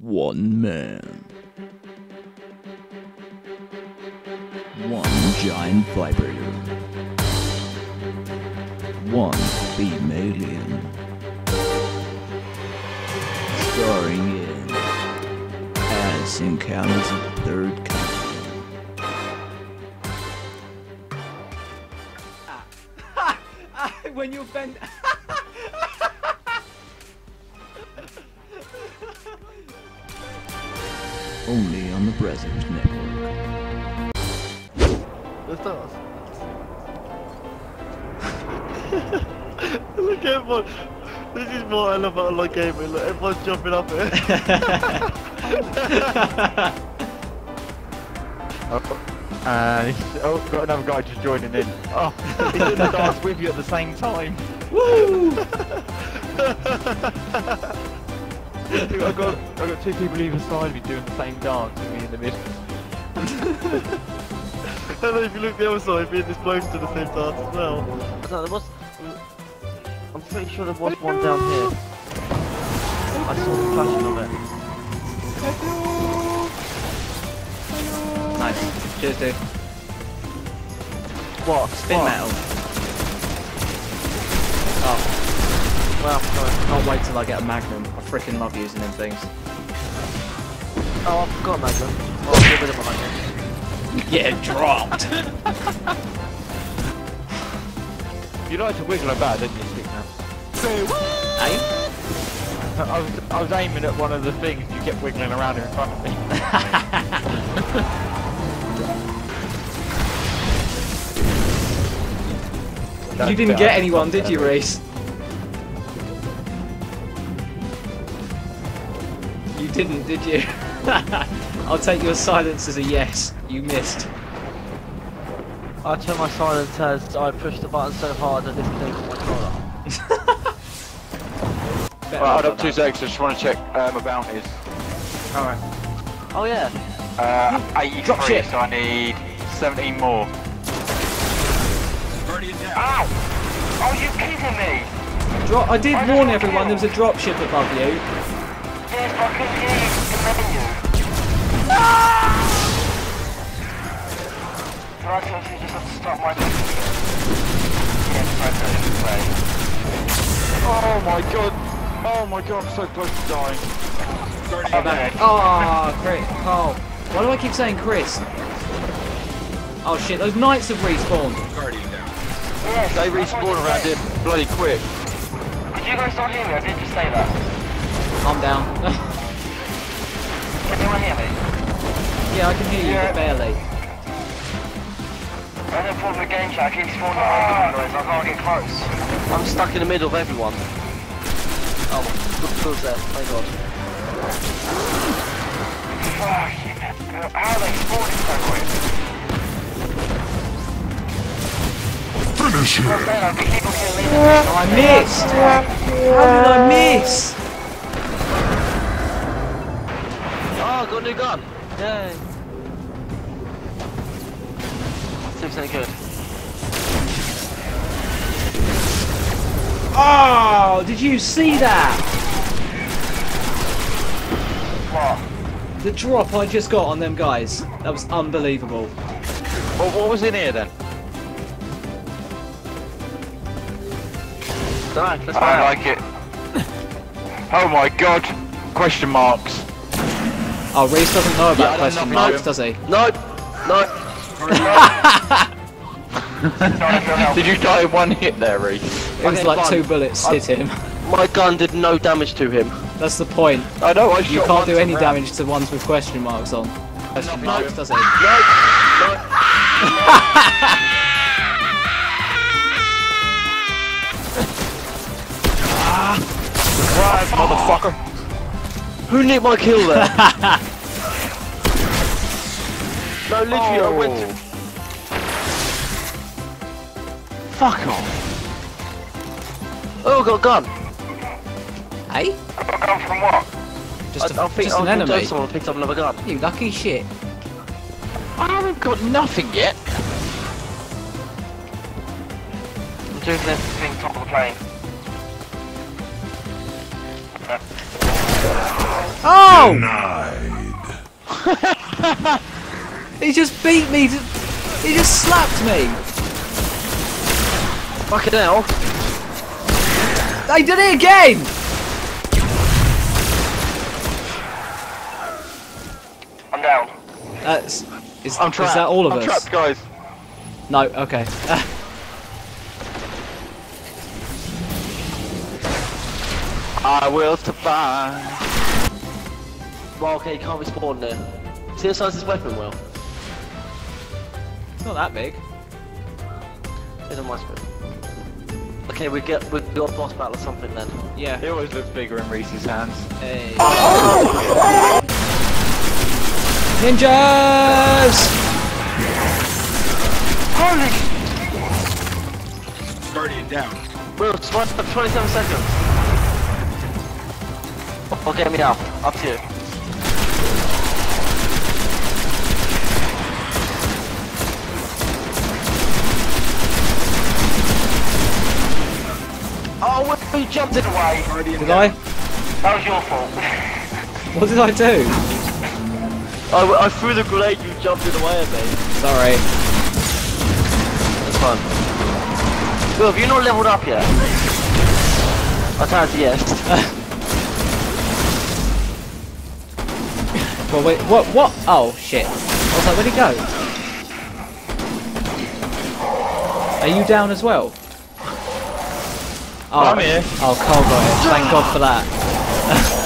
One man. One giant vibrator. One female alien. Starring in As Encounters of the Third Kind. Ah. Ah, when you bend. Only on the Brazzers Network. Let's. Look at everyone. This is what I love about online gaming. Look, everyone's jumping up it. Oh, and oh, got another guy just joining in. Oh, he's in the dance with you at the same time. Woo! I've got, I've got two people either side of me doing the same dance with me in the middle. and then if you look the other side, me and this bloke's to the same dance as well. I don't know, there was... I'm pretty sure there was one down here. I saw the flashing of it. Nice. Cheers, dude. What? Spin What? metal. Oh, Well, no. can't wait till I get a Magnum. I freaking love using them things. Oh, I forgot Magnum. Oh, I'll get rid of my Magnum. Yeah, dropped. You like to wiggle about, didn't you, Stick Man? hey? I was, I was aiming at one of the things you kept wiggling around in front of me. You didn't get anyone, did you, Reese? You didn't, did you? I'll take your silence as a yes. You missed. I turned my silence as I pushed the button so hard that this thing on my collar. Better Right, hold luck up two with seconds, I just want to check uh, my bounties. Alright. Oh yeah. Uh, 83, Drop so I need 17 more. Ow! Oh, you kidding me? Drop. I did warn everyone there was a drop ship above you. Oh my god! Oh my god, I'm so close to dying. Oh, back. Oh, Chris. Oh. Why do I keep saying Chris? Oh shit, those knights have respawned. Yes, they respawn around here bloody quick. Did you guys not hear me? I did just say that. Calm down. Can anyone hear me? yeah, I can hear you, but barely. I had a problem with game chat. I keep spawning around noise. I can't get close. I'm stuck in the middle of everyone. Oh, good kills there, thank god. Fuck. How are they spawning so quick? Finish him. I can keep on killing them. Oh, I missed! How did I miss? Got a new gun! Yay! Seems any good. Oh, did you see that? What? The drop I just got on them guys. That was unbelievable. Well, what was in here then? Alright, let's I out. like it. Oh my god! Question marks. Oh, Reese doesn't know about don't question know. marks, does he? Nope! Nope! Did you die in one hit there, Reese? It was like two bullets hit him. My gun did no damage to him. That's the point. I know, I You shot can't do any around. damage to ones with question marks on. Question No, marks, no. does he? Nope! Nope! Ah. Surprise, motherfucker! Who nicked my kill there? no, literally, I went to... Fuck off! Oh, I got a gun! Hey? Come from what? Just, I, a, I think just I an enemy. someone picked up another gun. You lucky shit. I haven't got nothing yet. I'm doing this thing top of the plane. Oh! Ow! Denied. He just beat me. To, he just slapped me. Fucking hell. I did it again. I'm down. That's. Is, I'm trapped. is trapped. that all of I'm us? trapped, guys. No. Okay. I will survive. Well, okay, you can't respawn there. See the size of this weapon, Will? it's not that big. It's on my screen. Okay, we get we got a boss battle or something then. Yeah. It always looks bigger in Reese's hands. Hey. Ninjas! Guardian down. Will, swipe up 27 seconds. Okay, me now. Up to you. Will, you jumped it away. Guardian Did. I? That was your fault. What did I do? I, I threw the grenade, you jumped it away at me. Sorry. That's fine. Will, have you not leveled up yet? I answer yes. Well, wait. What? What? Oh shit! I was like, where'd he go? Are you down as well? Oh, I'm here. Oh, Cole got it. Thank God for that.